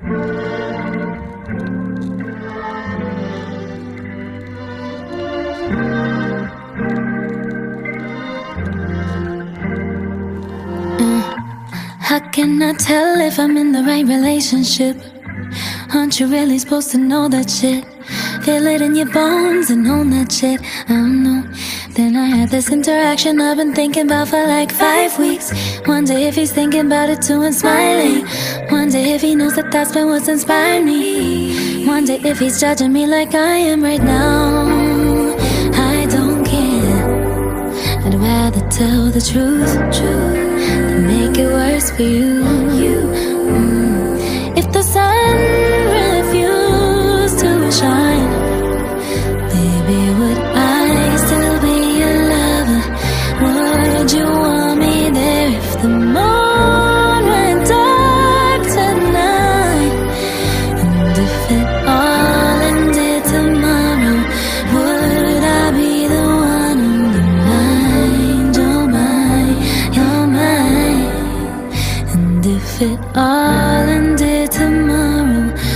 Mm. How can I tell if I'm in the right relationship? Aren't you really supposed to know that shit? Feel it in your bones and own that shit. I don't know. Then I had this interaction I've been thinking about for like five weeks. Wonder if he's thinking about it too and smiling. Wonder if he knows that that's been what's inspired me. Wonder if he's judging me like I am right now. I don't care. I'd rather tell the truth, truth than make it worse for you. if it all ended tomorrow